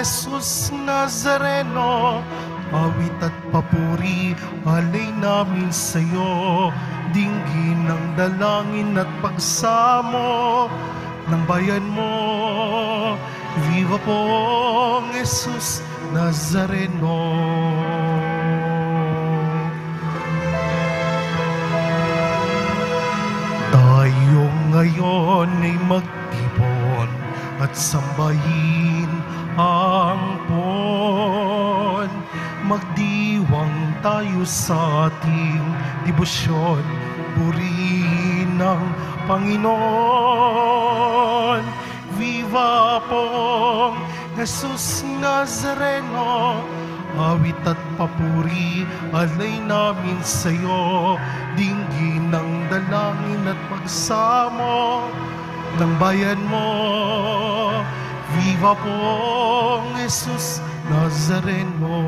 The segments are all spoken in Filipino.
Jesus Nazareno, awit at papuri, alay namin sa'yo. Dinggin ng dalangin at pagsamo ng bayan mo. Viva po, Jesus Nazareno. Ngayon ay magtipon at sambahin tayo sa ating debosyon, purihin ng Panginoon. Viva po, Jesus Nazareno, awit at papuri, alay namin sa'yo, dinggin ng dalangin at pagsamo ng bayan mo. Viva po, Jesus Nazareno.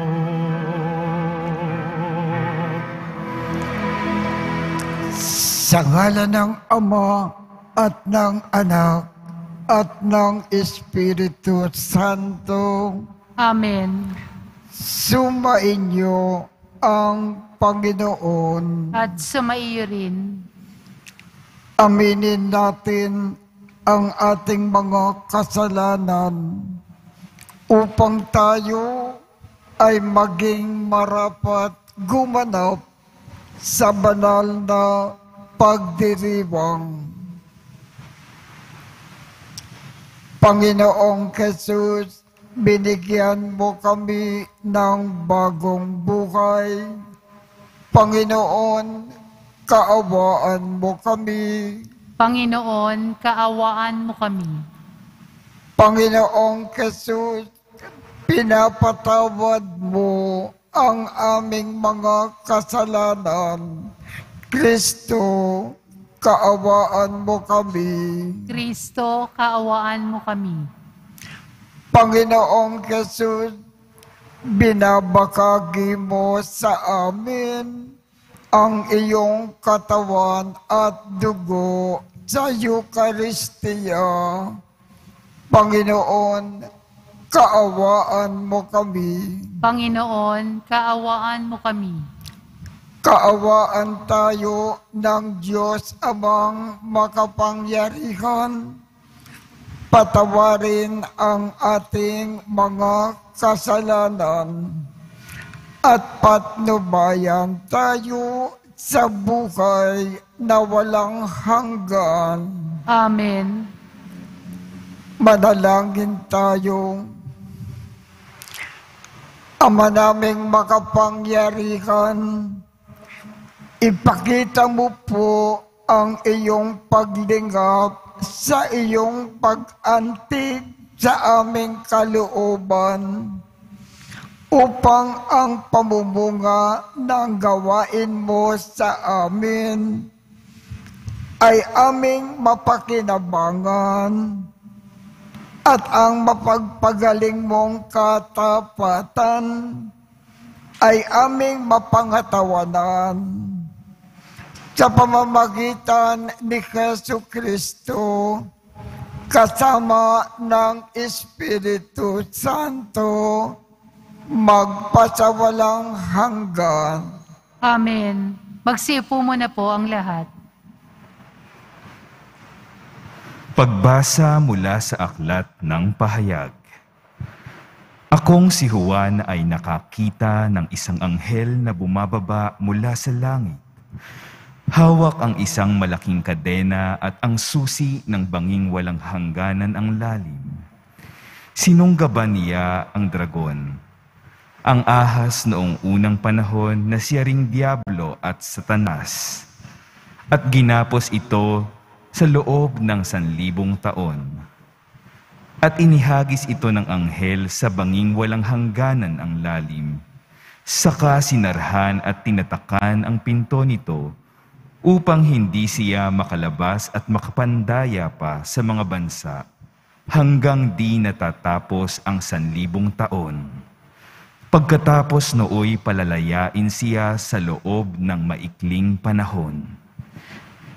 Sa ngala ng Ama at ng Anak at ng Espiritu Santo, Amen. sumainyo ang Panginoon. At sumaiyo rin. Aminin natin ang ating mga kasalanan upang tayo ay maging marapat gumanap sa banal na pagdiriwang. Panginoong Jesus, binigyan mo kami ng bagong buhay. Panginoon, kaawaan mo kami. Panginoon, kaawaan mo kami. Panginoong Jesus, pinapatawad mo ang aming mga kasalanan. Kristo, kaawaan mo kami. Kristo, kaawaan mo kami. Panginoong Jesus, binabakagi mo sa amin ang iyong katawan at dugo sa Eucharistia. Panginoon, kaawaan mo kami. Panginoon, kaawaan mo kami. Kaawaan tayo ng Diyos amang makapangyarihan. Patawarin ang ating mga kasalanan at patnubayan tayo sa buhay na walang hanggan. Amen. Manalangin tayo. Ama naming makapangyarihan, ipakita mo po ang iyong paglingap sa iyong pag-antig sa aming kalooban upang ang pamumunga ng gawain mo sa amin ay aming mapakinabangan at ang mapagpagaling mong katapatan ay aming mapangatawanan sa pamamagitan ni Yesu Kristo kasama ng Espiritu Santo magpasawalang hanggan. Amen. Magsipo muna po ang lahat. Pagbasa mula sa aklat ng pahayag. Akong si Juan ay nakakita ng isang anghel na bumababa mula sa langit. Hawak ang isang malaking kadena at ang susi ng banging walang hangganan ang lalim. Sinunggaban niya ang dragon, ang ahas noong unang panahon na siya ring Diablo at Satanas, at ginapos ito sa loob ng sanlibong taon. At inihagis ito ng anghel sa banging walang hangganan ang lalim. Saka sinarhan at tinatakan ang pinto nito upang hindi siya makalabas at makapandaya pa sa mga bansa hanggang di natatapos ang sanlibong taon. Pagkatapos nooy palalayain siya sa loob ng maikling panahon.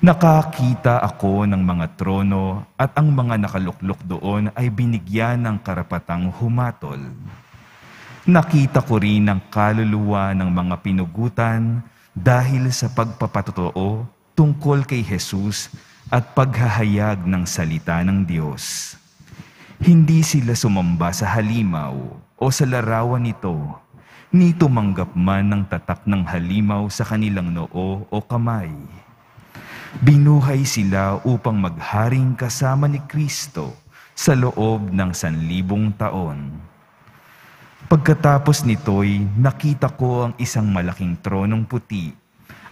Nakakita ako ng mga trono at ang mga nakaluklok doon ay binigyan ng karapatang humatol. Nakita ko rin ang kaluluwa ng mga pinugutan dahil sa pagpapatotoo tungkol kay Jesus at paghahayag ng salita ng Diyos. Hindi sila sumamba sa halimaw o sa larawan nito, ni tumanggap man ng tatak ng halimaw sa kanilang noo o kamay. Binuhay sila upang magharing kasama ni Kristo sa loob ng sanlibong taon. Pagkatapos nito'y nakita ko ang isang malaking tronong puti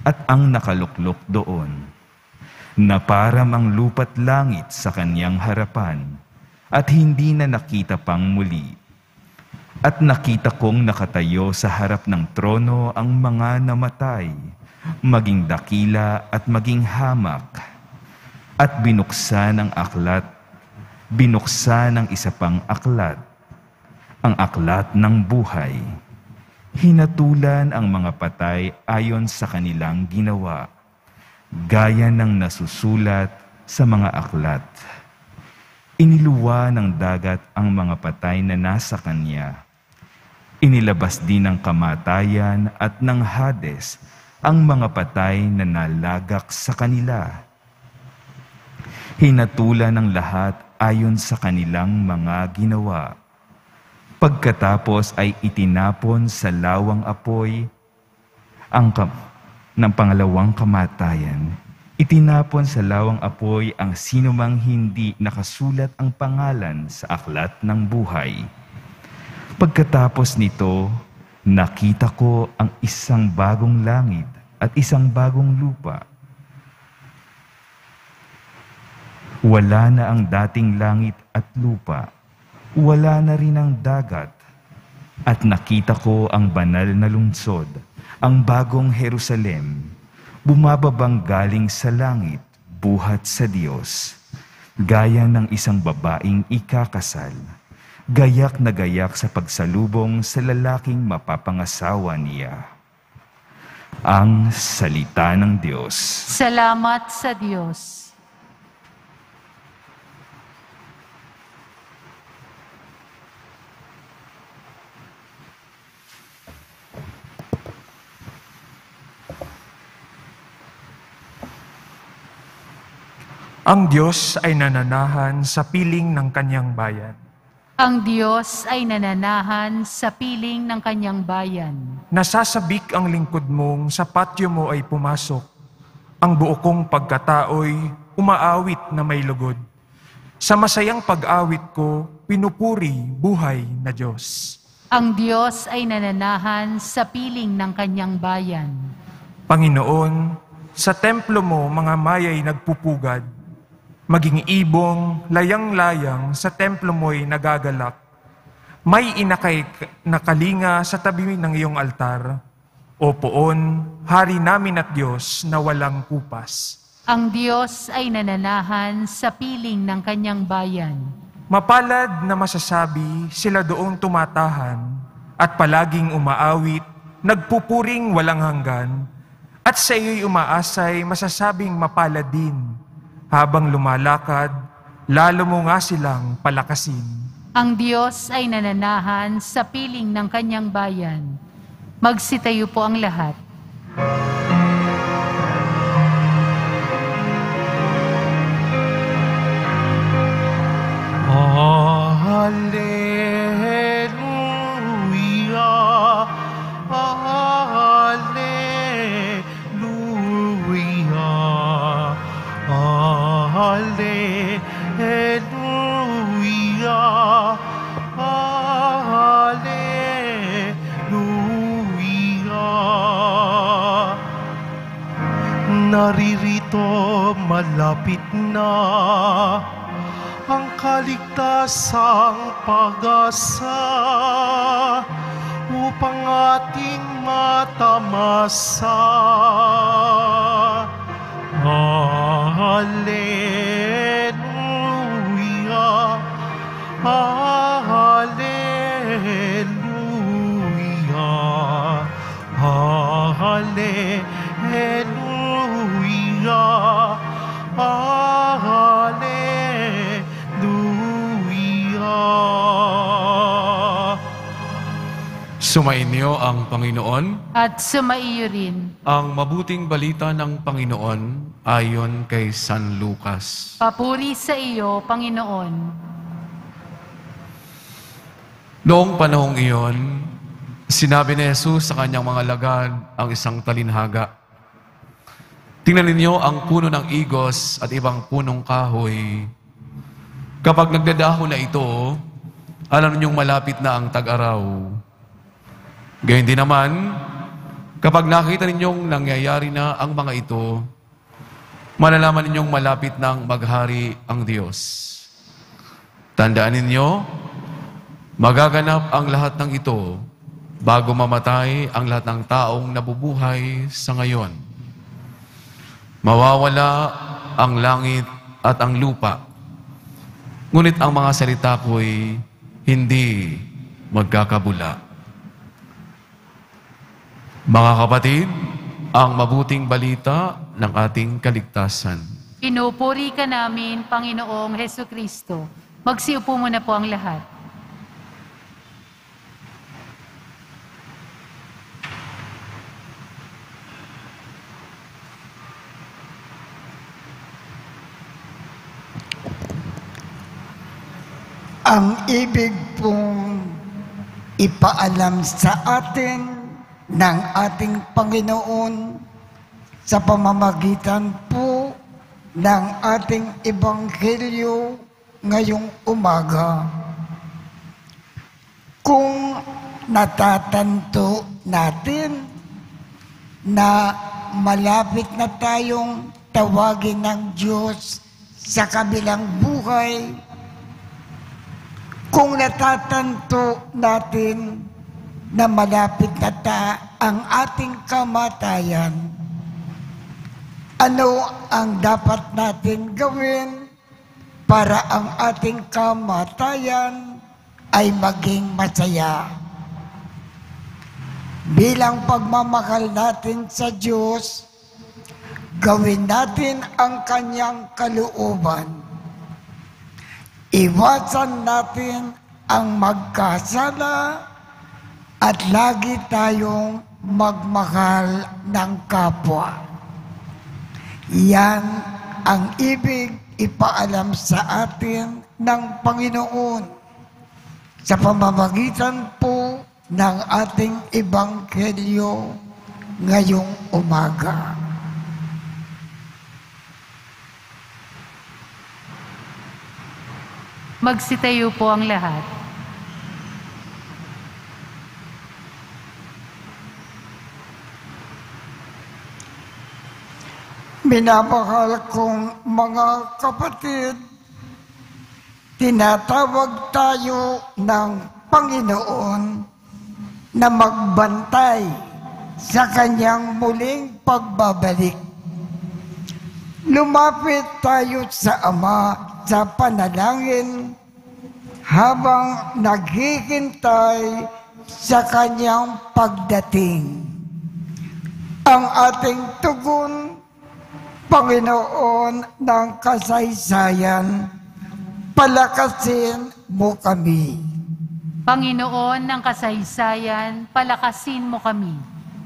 at ang nakaluklok doon, na param ang lupat langit sa kanyang harapan at hindi na nakita pang muli. At nakita kong nakatayo sa harap ng trono ang mga namatay, maging dakila at maging hamak. At binuksan ang aklat, binuksan ang isa pang aklat, ang aklat ng buhay. Hinatulan ang mga patay ayon sa kanilang ginawa, gaya ng nasusulat sa mga aklat. Iniluwa ng dagat ang mga patay na nasa kanya. Inilabas din ng kamatayan at ng Hades ang mga patay na nalagak sa kanila. Hinatulan ng lahat ayon sa kanilang mga ginawa. Pagkatapos ay itinapon sa lawang apoy ang kam- ng pangalawang kamatayan. Itinapon sa lawang apoy ang sinumang hindi nakasulat ang pangalan sa aklat ng buhay. Pagkatapos nito, nakita ko ang isang bagong langit at isang bagong lupa. Wala na ang dating langit at lupa. Wala na rin ang dagat. At nakita ko ang banal na lungsod, ang bagong Jerusalem, bumababang galing sa langit, buhat sa Diyos, gaya ng isang babaeng ikakasal, gayak na gayak sa pagsalubong sa lalaking mapapangasawa niya. Ang salita ng Diyos. Salamat sa Diyos. Ang Diyos ay nananahan sa piling ng kanyang bayan. Ang Diyos ay nananahan sa piling ng kanyang bayan. Nasasabik ang lingkod mong sa patyo mo ay pumasok. Ang buo kong pagkatao'y umaawit na may lugod. Sa masayang pag-awit ko, pinupuri buhay na Diyos. Ang Diyos ay nananahan sa piling ng kanyang bayan. Panginoon, sa templo mo mga mayay nagpupugad, maging ibong, layang-layang sa templo mo'y nagagalak. May inakay na kalinga sa tabi ng iyong altar. O poon, hari namin at Diyos na walang kupas. Ang Diyos ay nananahan sa piling ng kanyang bayan. Mapalad na masasabi sila doong tumatahan at palaging umaawit, nagpupuring walang hanggan, at sa iyo'y umaasay masasabing mapalad din. Habang lumalakad, lalo mo nga silang palakasin. Ang Diyos ay nananahan sa piling ng kanyang bayan. Magsitayo po ang lahat. Alleluia, pag-asa Sumainyo ang Panginoon. At sumaiyo rin. Ang mabuting balita ng Panginoon ayon kay San Lucas. Papuri sa iyo, Panginoon. Noong panahong iyon, sinabi ni Jesus sa kanyang mga lagad ang isang talinhaga. Tingnan ninyo ang puno ng igos at ibang punong kahoy. Kapag nagdadahon na ito, alam ninyong malapit na ang tag-araw. Gayun din naman, kapag nakita ninyong nangyayari na ang mga ito, malalaman ninyong malapit nang maghari ang Diyos. Tandaan ninyo, magaganap ang lahat ng ito bago mamatay ang lahat ng taong nabubuhay sa ngayon. Mawawala ang langit at ang lupa. Ngunit ang mga salita ko'y hindi magkakabula. Mga kapatid, ang mabuting balita ng ating kaligtasan. Pinupuri ka namin, Panginoong Heso Kristo. Magsiupo muna po ang lahat. Ang ibig pong ipaalam sa atin ng ating Panginoon sa pamamagitan po ng ating Ebanghelyo ngayong umaga. Kung natatanto natin na malapit na tayong tawagin ng Diyos sa kabilang buhay, kung natatanto natin na malapit na ta ang ating kamatayan, ano ang dapat natin gawin para ang ating kamatayan ay maging masaya? Bilang pagmamahal natin sa Diyos, gawin natin ang kanyang kalooban. Iwasan natin ang magkasala at lagi tayong magmahal ng kapwa. Yan ang ibig ipaalam sa atin ng Panginoon sa pamamagitan po ng ating Ebanghelyo ngayong umaga. Magsitayo po ang lahat. Minamahal kong mga kapatid, tinatawag tayo ng Panginoon na magbantay sa kanyang muling pagbabalik. Lumapit tayo sa Ama sa panalangin habang naghihintay sa kanyang pagdating. Ang ating tugon Panginoon ng kasaysayan, palakasin mo kami. Panginoon ng kasaysayan, palakasin mo kami.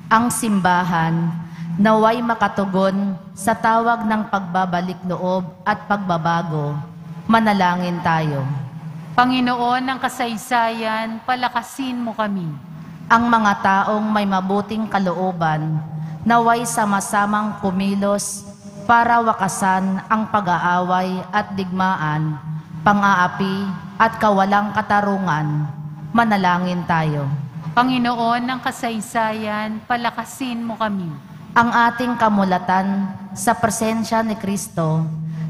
ang simbahan naway makatugon sa tawag ng pagbabalik loob at pagbabago. Manalangin tayo. Panginoon ng kasaysayan, palakasin mo kami. Ang mga taong may mabuting kalooban naway sama-samang kumilos para wakasan ang pag-aaway at digmaan, pang-aapi at kawalang katarungan. Manalangin tayo. Panginoon ng kasaysayan, palakasin mo kami. ang ating kamulatan sa presensya ni Kristo,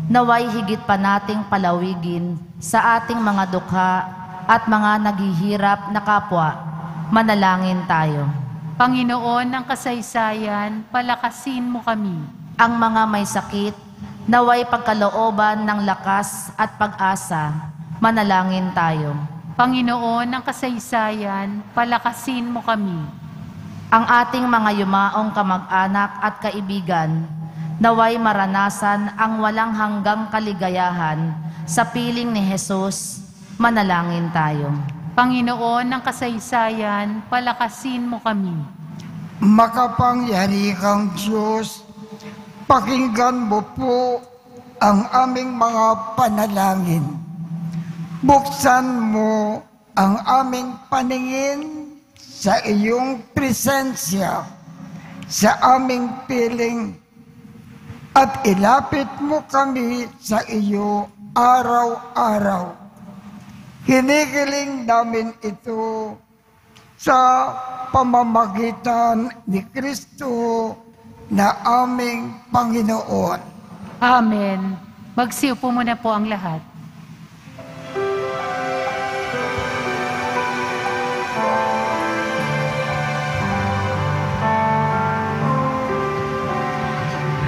naway higit pa nating palawigin sa ating mga dukha at mga naghihirap na kapwa. Manalangin tayo. Panginoon ng kasaysayan, palakasin mo kami. Ang mga may sakit, naway pagkalooban ng lakas at pag-asa. Manalangin tayo. Panginoon ng kasaysayan, palakasin mo kami. Ang ating mga yumaong kamag-anak at kaibigan, naway maranasan ang walang hanggang kaligayahan sa piling ni Jesus. Manalangin tayo. Panginoon ng kasaysayan, palakasin mo kami. Makapangyari kang Diyos, pakinggan mo po ang aming mga panalangin. Buksan mo ang aming paningin sa iyong presensya, sa aming piling, at ilapit mo kami sa iyo araw-araw. Hinihiling namin ito sa pamamagitan ni Kristo na aming Panginoon. Amen. Magsiupo muna po ang lahat.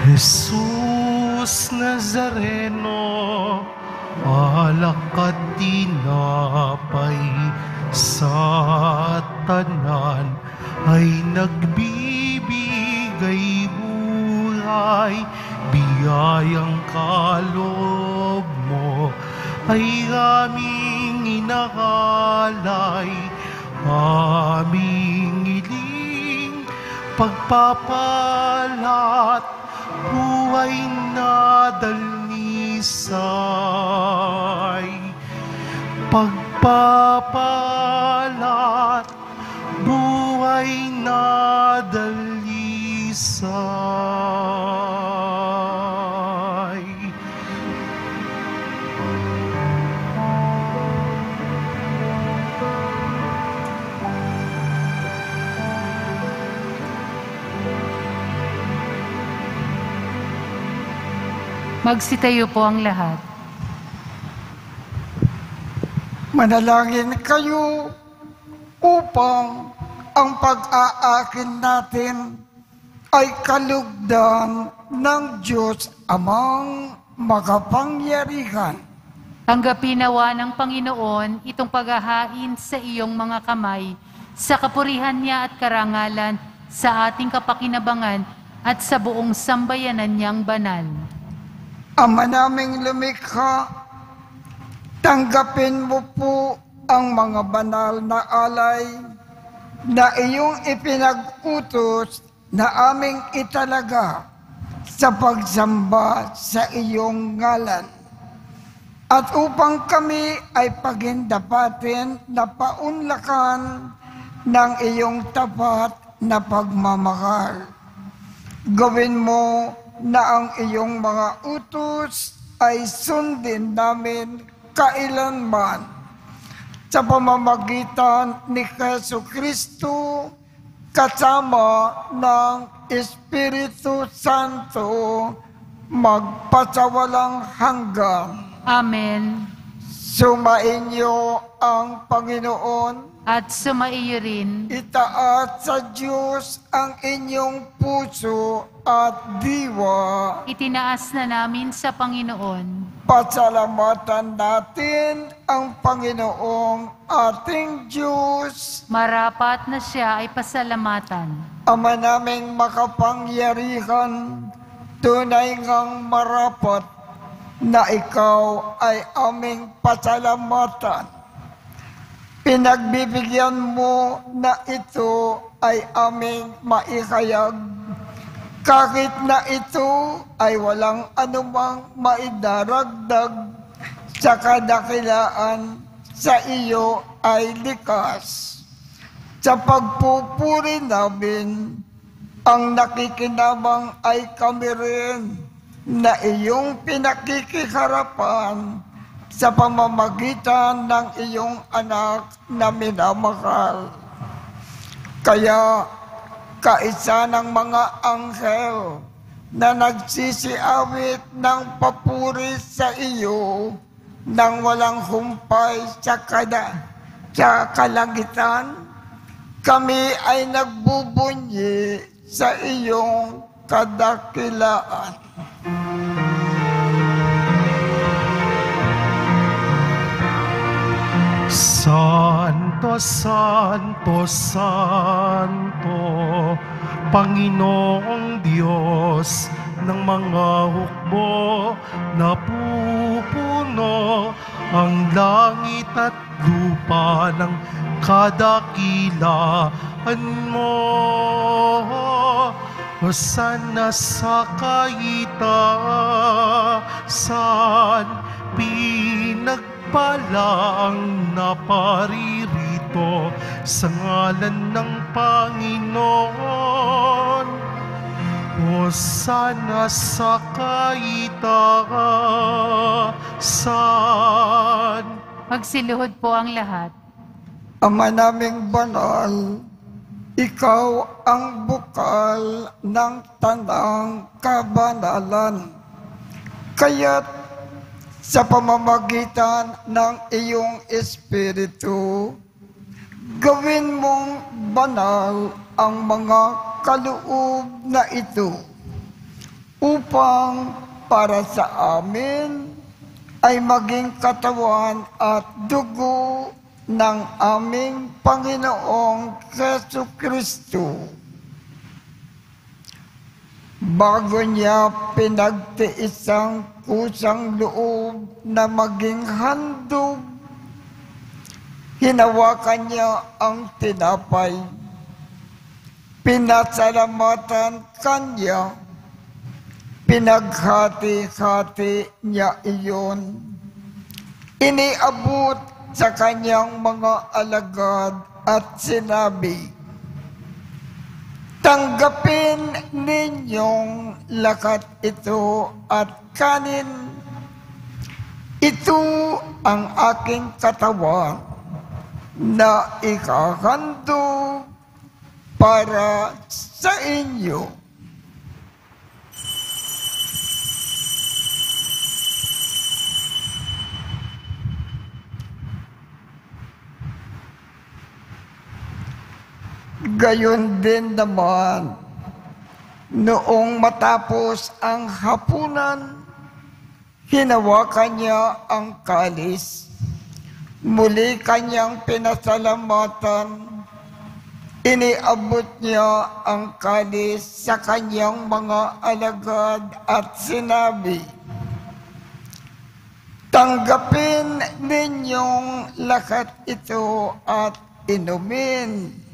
Jesus Nazareno, alak at tinapay sa tanan ay nagbibigay buhay, biyayang kaloob mo ay aming inahalay, aming iling pagpapalat, buhay na dalnisay. Pagpapalat, buhay na dalisay. Magsitayo po ang lahat. Manalangin kayo upang ang pag-aakin natin ay kalugdan ng Diyos amang makapangyarihan. Tanggapin nawa ng Panginoon itong paghahain sa iyong mga kamay, sa kapurihan niya at karangalan, sa ating kapakinabangan at sa buong sambayanan niyang banal. Ama naming lumikha, tanggapin mo po ang mga banal na alay na iyong ipinag-utos na aming italaga sa pagsamba sa iyong ngalan. At upang kami ay pagindapatin na paunlakan ng iyong tapat na pagmamahal. Gawin mo na ang iyong mga utos ay sundin namin kailanman sa pamamagitan ni Yesu Kristo kasama ng Espiritu Santo magpasawalang hanggan. Amen. Sumainyo ang Panginoon At sumaiyo rin Itaat sa Diyos ang inyong puso at diwa. itinaas na namin sa Panginoon. Pasalamatan natin ang Panginoong ating Diyos. Marapat na siya ay pasalamatan. Ama naming makapangyarihan, tunay ngang marapat na ikaw ay aming pasalamatan. Pinagbibigyan mo na ito ay aming maikayag. Kahit na ito ay walang anumang maidaragdag sa kadakilaan sa iyo ay likas. Sa pagpupuri namin, ang nakikinabang ay kami rin na iyong pinakikiharapan sa pamamagitan ng iyong anak na minamahal. Kaya kaisa ng mga anghel na nagsisiawit ng papuri sa iyo nang walang humpay sa, kada, sa kalangitan, kami ay nagbubunyi sa iyong kadakilaan. Santo, Santo, Santo, Panginoong Diyos ng mga hukbo na pupuno ang langit at lupa ng kadakilaan mo. Hosana sa kaitaasan, pinagpala ang naparirito sa ngalan ng Panginoon. Hosana sa kaitaasan. Magsiluhod po ang lahat. Ama naming banal, ikaw ang bukal ng tanang kabanalan. Kaya't sa pamamagitan ng iyong Espiritu, gawin mong banal ang mga kaloob na ito upang para sa amin ay maging katawan at dugo ng aming Panginoong Keso Kristo. Bago niya pinagtiis ang kusang loob na maging handog, hinawakan niya ang tinapay. Pinasalamatan kanya, pinaghati-hati niya iyon. Iniabot sa kanyang mga alagad at sinabi, Tanggapin ninyong lakat ito at kanin. Ito ang aking katawan na ikakando para sa inyo. Gayon din naman, noong matapos ang hapunan, hinawakan niya ang kalis. Muli kanyang pinasalamatan. Iniabot niya ang kalis sa kanyang mga alagad at sinabi, Tanggapin ninyong lakat ito at inumin.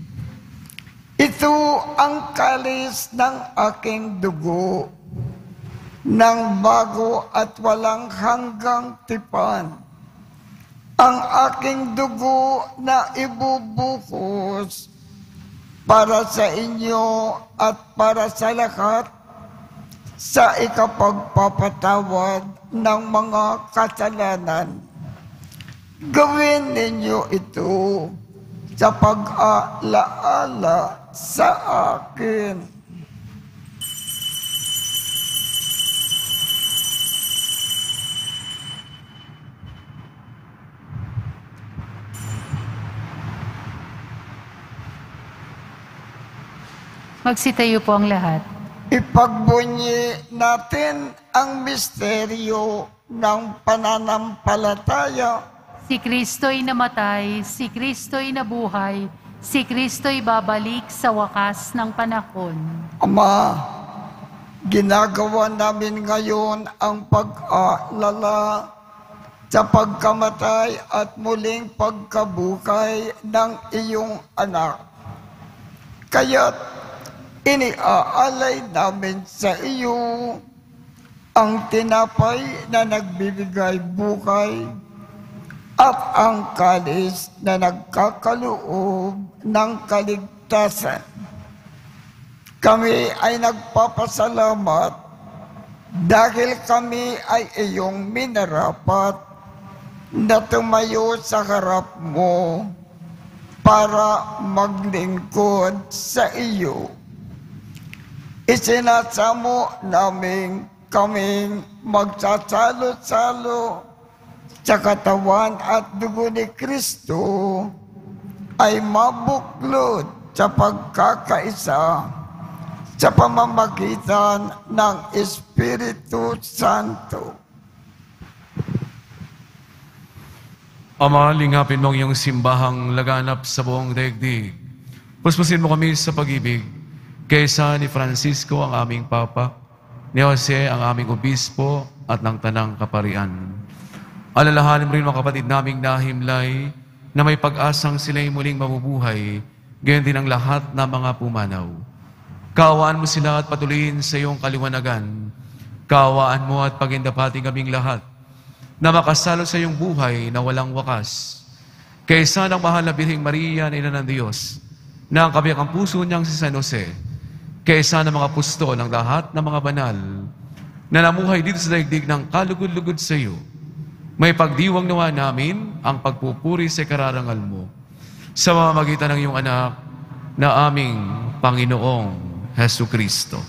Ito ang kalis ng aking dugo, ng bago at walang hanggang tipan. Ang aking dugo na ibubukos para sa inyo at para sa lahat sa ikapagpapatawad ng mga kasalanan. Gawin ninyo ito sa pag-alaala sa akin. Magsitayo po ang lahat. Ipagbunyi natin ang misteryo ng pananampalataya. Si Kristo'y namatay, si Kristo'y nabuhay, si Kristo'y babalik sa wakas ng panahon. Ama, ginagawa namin ngayon ang pag-aalala sa pagkamatay at muling pagkabuhay ng iyong anak. Kaya't iniaalay namin sa iyo ang tinapay na nagbibigay buhay at ang kalis na nagkakaloob ng kaligtasan. Kami ay nagpapasalamat dahil kami ay iyong minarapat na tumayo sa harap mo para maglingkod sa iyo. Isinasamo namin kaming magsasalo-salo sa katawan at dugo ni Kristo ay mabuklod sa pagkakaisa sa pamamagitan ng Espiritu Santo. Ama, lingapin mo ang iyong simbahang laganap sa buong daigdig. Puspusin mo kami sa pag-ibig. Kaysa ni Francisco ang aming Papa, ni Jose ang aming Obispo at ng Tanang Kaparian. Alalahanin mo rin mga kapatid naming nahimlay na may pag-asang sila'y muling mabubuhay, gayon din ang lahat ng mga pumanaw. Kaawaan mo sila at patuloyin sa iyong kaliwanagan. Kaawaan mo at pagindapati kaming lahat na makasalo sa iyong buhay na walang wakas. Kaysa ng mahal na Birhing Maria na ina ng Diyos, na ang kabiyak ang puso niyang si San Jose, kaysa ng mga pusto ng lahat ng mga banal, na namuhay dito sa daigdig ng kalugod-lugod sa iyo, may pagdiwang nawa namin ang pagpupuri sa kararangal mo sa mamamagitan ng iyong anak na aming Panginoong Heso Kristo.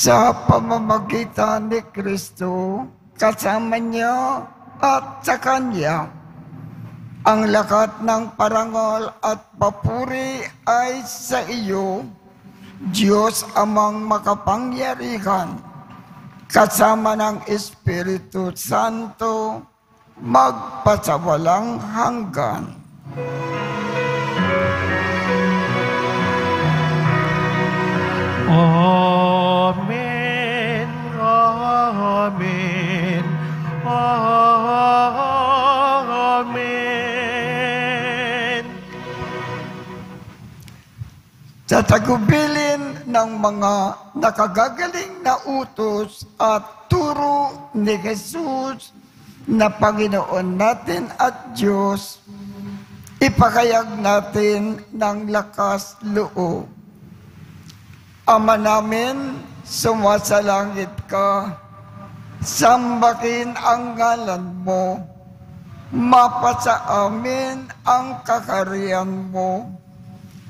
Sa pamamagitan ni Kristo, kasama niya at sa Kanya, ang lakat ng parangal at papuri ay sa iyo, Diyos amang makapangyarihan, kasama ng Espiritu Santo, magpasawalang hanggan. Amen. Amen. Amen. sa tagubilin ng mga nakagagaling na utos at turo ni Jesus na Panginoon natin at Diyos, ipakayag natin ng lakas loob. Ama namin, sumasalangit ka, sambakin ang ngalan mo, mapasa amin ang kakariyan mo,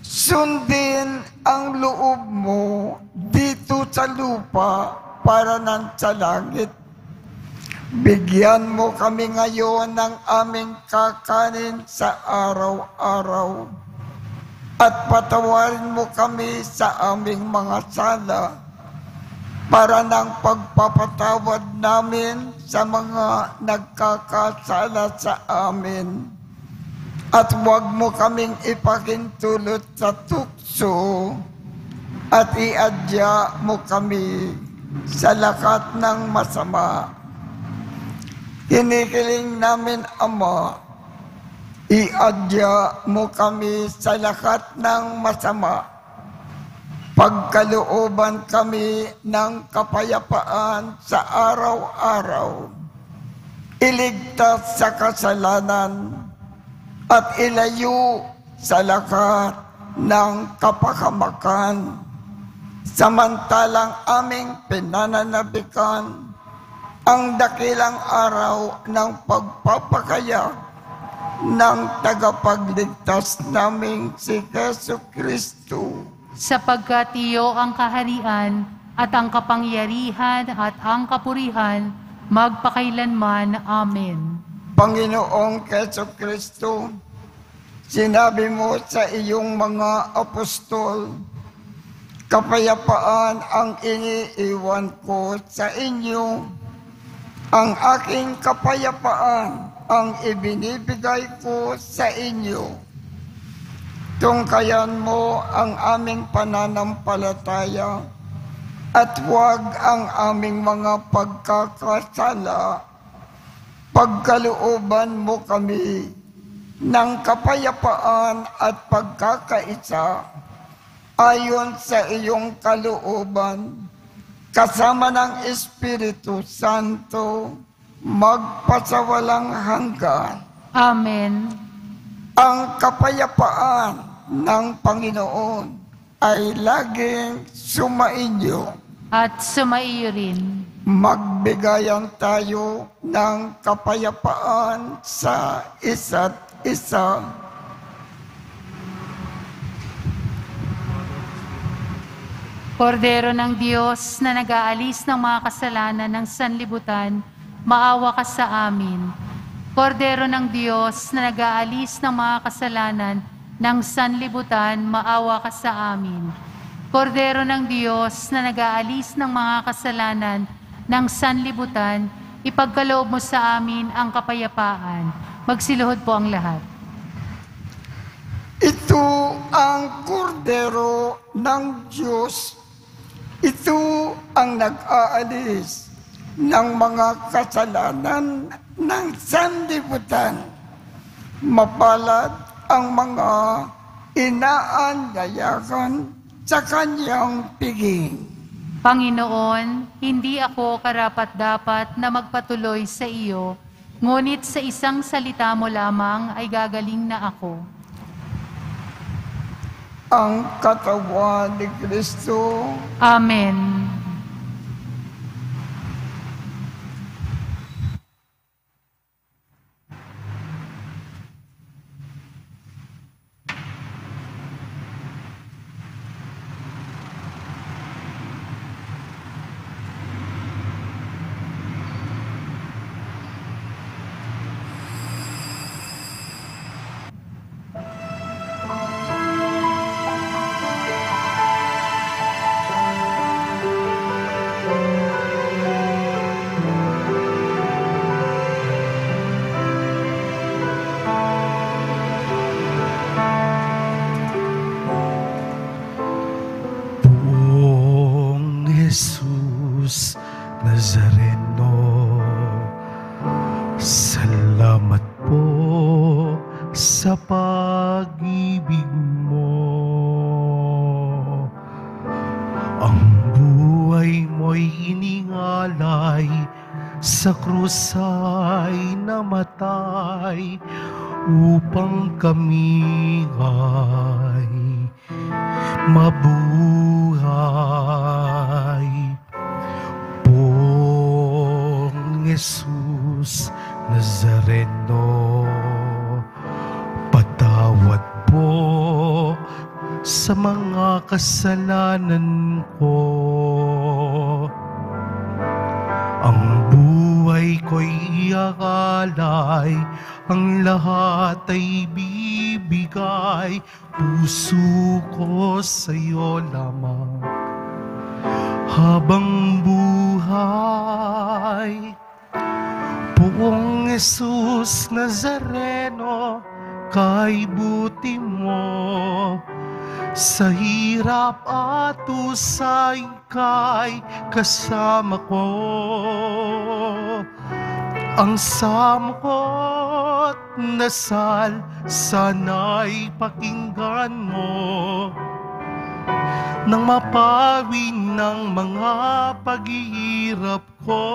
Sundin ang loob mo dito sa lupa para nan sa langit. Bigyan mo kami ngayon ng aming kakanin sa araw-araw. At patawarin mo kami sa aming mga sala para ng pagpapatawad namin sa mga nagkakasala sa amin at huwag mo kaming ipakintulot sa tukso at iadya mo kami sa lakat ng masama. Hinikiling namin, Ama, iadya mo kami sa lakat ng masama. Pagkalooban kami ng kapayapaan sa araw-araw. Iligtas sa kasalanan at ilayo sa lakat ng kapakamakan. Samantalang aming pinananabikan ang dakilang araw ng pagpapakaya ng tagapagligtas naming si Yesu Kristo. sapagkat iyo ang kaharian at ang kapangyarihan at ang kapurihan magpakailanman. Amen. Panginoong Keso Kristo, sinabi mo sa iyong mga apostol, kapayapaan ang iniiwan ko sa inyo, ang aking kapayapaan ang ibinibigay ko sa inyo. Tungkayan mo ang aming pananampalataya at huwag ang aming mga pagkakasala pagkalooban mo kami ng kapayapaan at pagkakaisa ayon sa iyong kalooban kasama ng Espiritu Santo magpasawalang hanggan. Amen. Ang kapayapaan ng Panginoon ay laging sumainyo. At sumaiyo rin. Magbigayan tayo ng kapayapaan sa isa't isa. Kordero ng Diyos na nag-aalis ng mga kasalanan ng sanlibutan, maawa ka sa amin. Kordero ng Diyos na nag-aalis ng mga kasalanan ng sanlibutan, maawa ka sa amin. Kordero ng Diyos na nag-aalis ng mga kasalanan ng sanlibutan, ipagkaloob mo sa amin ang kapayapaan. Magsiluhod po ang lahat. Ito ang kordero ng Diyos Ito ang nag-aalis ng mga kasalanan ng sanlibutan. Mapalad ang mga inaanyayakan sa kanyang piging. Panginoon, hindi ako karapat-dapat na magpatuloy sa iyo, ngunit sa isang salita mo lamang ay gagaling na ako. Ang katawan ni Kristo Amen. Sa pag-ibig mo. Ang buhay mo'y iningalay, sa krus ay namatay, upang kami ay mabuhay. Pong Jesus Nazareno, sa mga kasalanan ko. Ang buhay ko'y iakalay, ang lahat ay bibigay, puso ko sa'yo lamang. Habang buhay, Poong Jesus Nazareno, kay buti mo, sa hirap at usay kay kasama ko. Ang samo ko't nasal, sana'y pakinggan mo nang mapawi ng mga paghihirap ko.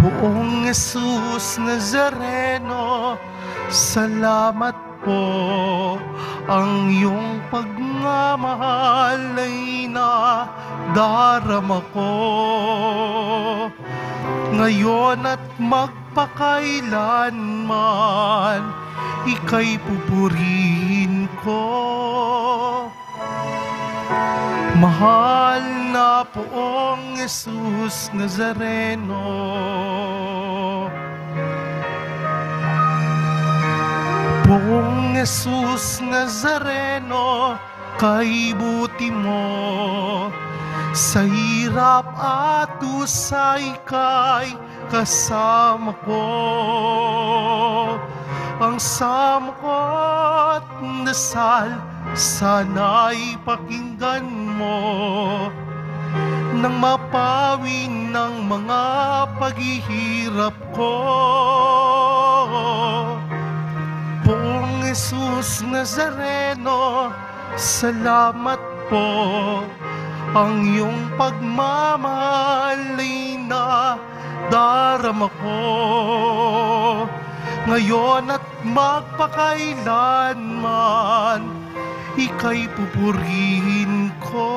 Poong Jesus Nazareno, salamat po. Ang iyong pagmamahal ay nadarama ko. Ngayon at magpakailanman, ika'y pupurihin ko. Mahal na poong Jesus Nazareno. Poong Jesus Nazareno, kay buti mo, sa hirap at usay kay kasama ko. Ang samo ko't dasal, sana'y pakinggan mo nang mapawi ng mga paghihirap ko. Jesus Nazareno, salamat po. Ang iyong pagmamahal ay nadarama ko. Ngayon at magpakailanman, ika'y pupurihin ko.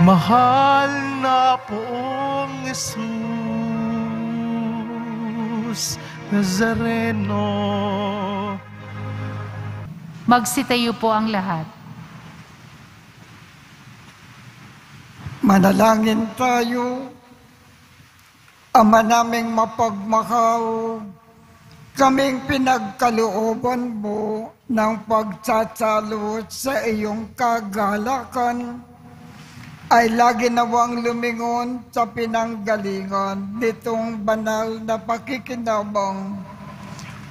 Mahal na poong Jesus Nazareno. Magsitayo po ang lahat. Manalangin tayo. Ama naming mapagmahal, kaming pinagkalooban mo ng pagsasalot sa iyong kagalakan ay lagi nawang lumingon sa pinanggalingan nitong banal na pakikinabang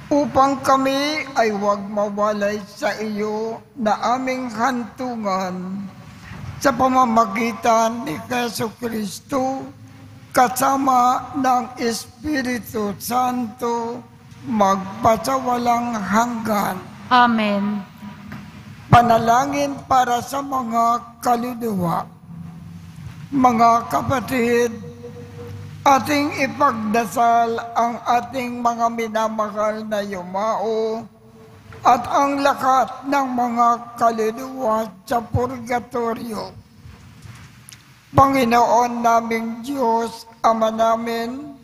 upang kami ay huwag mawalay sa iyo na aming hantungan sa pamamagitan ni Yesu Kristo kasama ng Espiritu Santo magpasawalang hanggan. Amen. Panalangin para sa mga kaluluwa. Mga kapatid, ating ipagdasal ang ating mga minamahal na yumao at ang lakat ng mga kaluluwa sa purgatorio. Panginoon naming Diyos, Ama namin,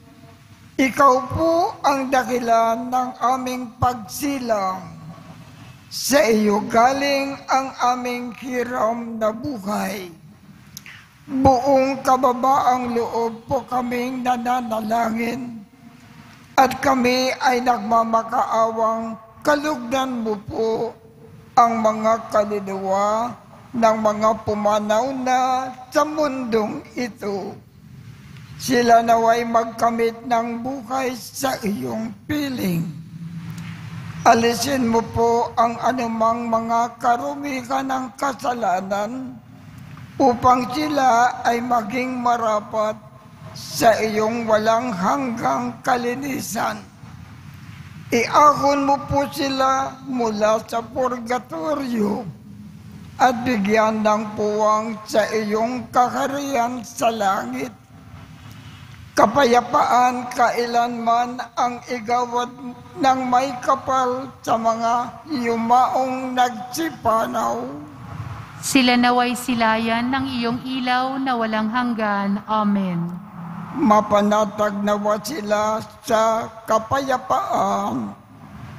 Ikaw po ang dakilan ng aming pagsilang. Sa iyo galing ang aming hiram na buhay. Buong kababaang loob po kaming nananalangin at kami ay nagmamakaawang kalugdan mo po ang mga kaluluwa ng mga pumanaw na sa mundong ito. Sila naway magkamit ng buhay sa iyong piling. Alisin mo po ang anumang mga karumihan ng kasalanan upang sila ay maging marapat sa iyong walang hanggang kalinisan. Iahon mo po sila mula sa purgatorio at bigyan ng puwang sa iyong kaharian sa langit. Kapayapaan kailanman ang igawad ng may kapal sa mga yumaong nagsipanaw. Sila naway silayan ng iyong ilaw na walang hanggan. Amen. Mapanatag nawa sila sa kapayapaan.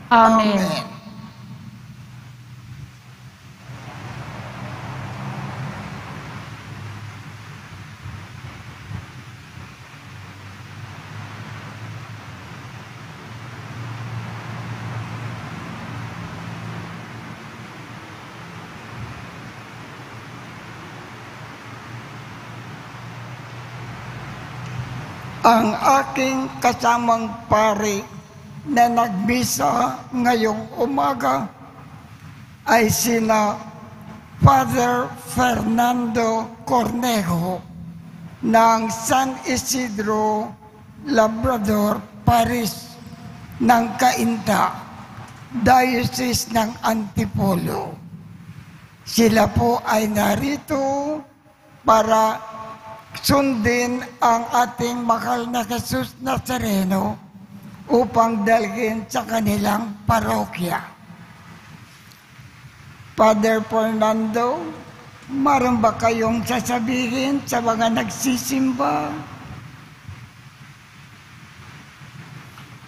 Amen. Amen. Ang aking kasamang pare na nagbisa ngayong umaga ay sina Father Fernando Cornejo ng San Isidro Labrador Paris ng Cainta, Diocese ng Antipolo. Sila po ay narito para sundin ang ating mahal na Jesus Nazareno upang dalhin sa kanilang parokya. Father Fernando, maroon ba kayong sasabihin sa mga nagsisimba?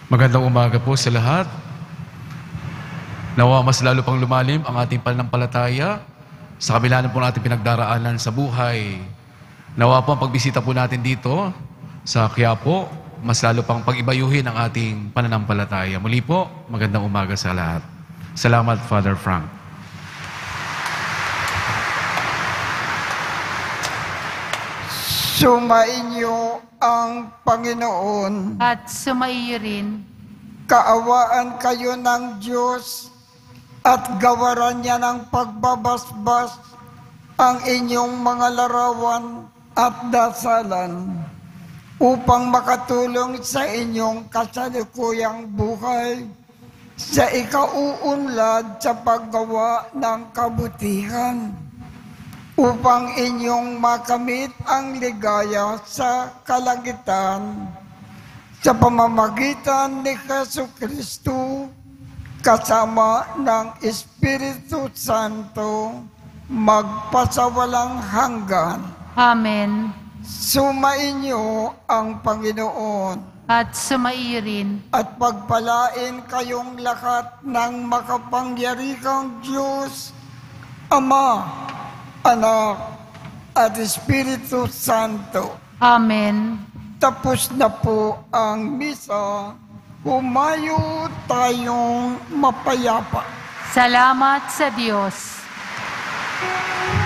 Magandang umaga po sa lahat. Nawa mas lalo pang lumalim ang ating pananampalataya sa kabila na po natin pinagdaraanan sa buhay. Nawa po ang pagbisita po natin dito sa Quiapo, mas lalo pang pag-ibayuhin ang ating pananampalataya. Muli po, magandang umaga sa lahat. Salamat, Father Frank. Sumainyo ang Panginoon. At sumaiyo rin Kaawaan kayo ng Diyos at gawaran niya ng pagbabasbas ang inyong mga larawan at dasalan upang makatulong sa inyong kasalukuyang buhay sa ikauunlad sa paggawa ng kabutihan upang inyong makamit ang ligaya sa kalangitan sa pamamagitan ni Yesu Kristo kasama ng Espiritu Santo magpasawalang hanggan. Amen. Sumainyo ang Panginoon At sumaiyo rin at pagpalain kayong lahat ng makapangyarihang Diyos, Ama, Anak, at Espiritu Santo. Amen. Tapos na po ang misa. Humayo tayong mapayapa. Salamat sa Diyos. Mundo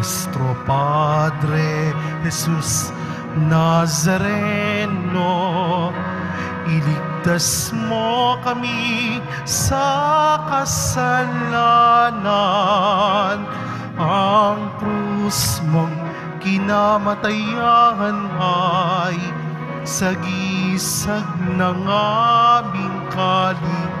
Nuestro Padre Jesus Nazareno, iligtas mo kami sa kasalanan. Ang krus mong kinamatayan ay sagisag ng aming kaligtasan.